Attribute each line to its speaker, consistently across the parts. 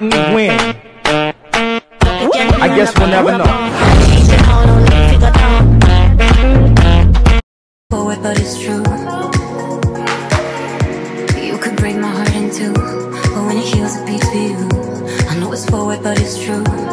Speaker 1: win. I guess we'll never know.
Speaker 2: Forward, but it's true. You could break my heart in two, but when it heals, it beats for you. I know it's forward, but it's true.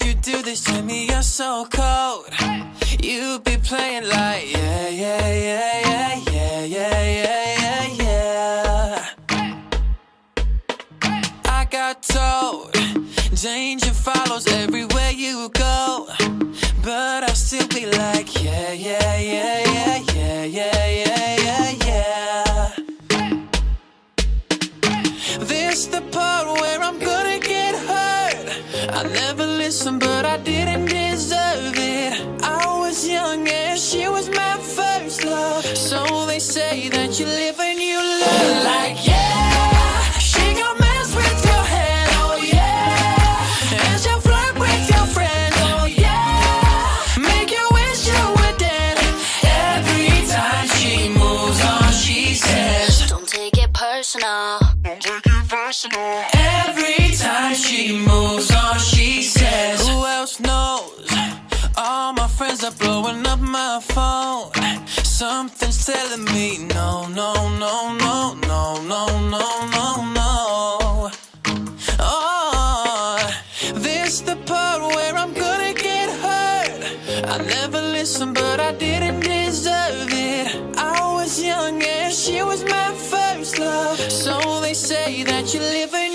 Speaker 3: Why'd you do this to me. You're so cold. You be playing like yeah, yeah, yeah, yeah, yeah, yeah, yeah, yeah, yeah. I got told danger follows everywhere you go, but I'll still be like yeah, yeah, yeah, yeah, yeah, yeah, yeah, yeah, yeah. This the part where I'm. I but I didn't deserve it. I was young and she was my first love. So they say that you live and you learn. Like, yeah, she gon' mess with your head, oh yeah. And she'll flirt with your friends, oh yeah. Make you wish you were dead. Every time she moves on, she says,
Speaker 2: Don't take it personal.
Speaker 3: Every my blowing up my phone. Something's telling me, no, no, no, no, no, no, no, no, no. Oh, this the part where I'm gonna get hurt. I never listened, but I didn't deserve it. I was young and she was my first love. So they say that you live and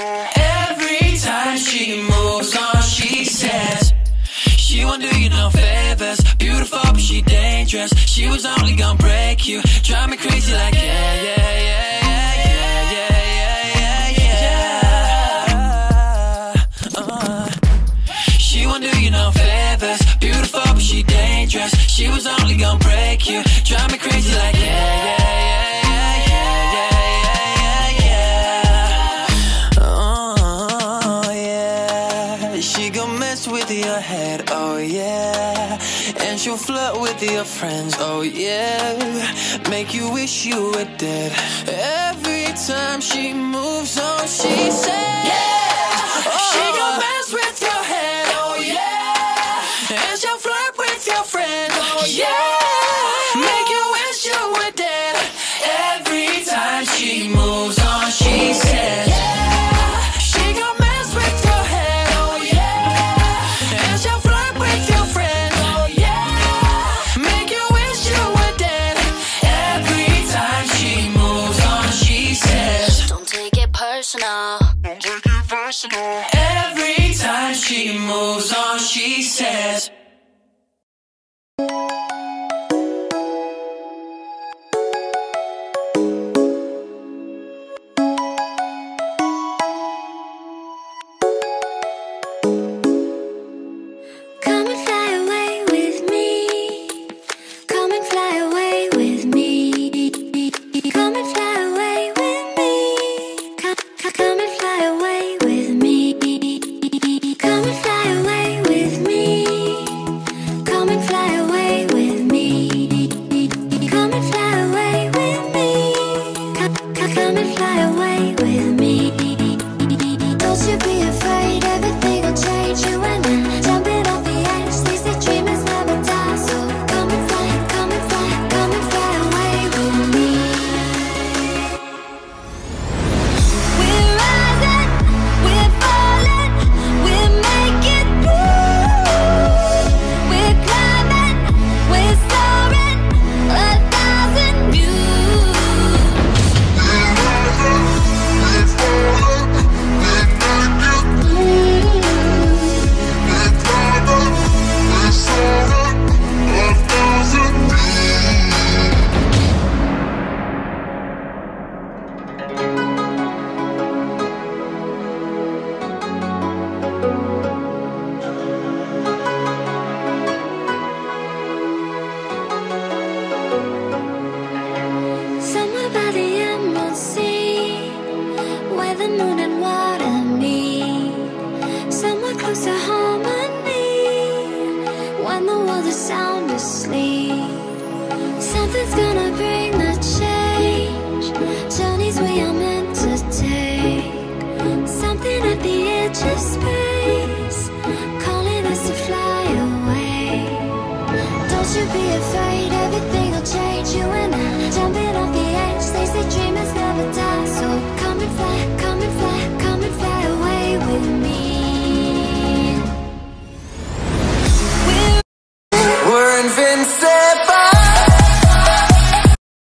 Speaker 3: Every time she moves on, she says She won't do you no favors. Beautiful, but dangerous. She was only gonna break you. Drive me crazy like yeah, yeah, yeah, yeah. She was only gonna break you, drive me crazy Oh yeah, and she'll flirt with your friends. Oh yeah, make you wish you were dead. Every time she moves on, she says, Yeah,
Speaker 2: it personal.
Speaker 3: Every time she moves on, she says.
Speaker 2: Come, and fly away when the world is sound asleep. Something's gonna bring the change. Journeys we are meant to take. Something at the edge of space.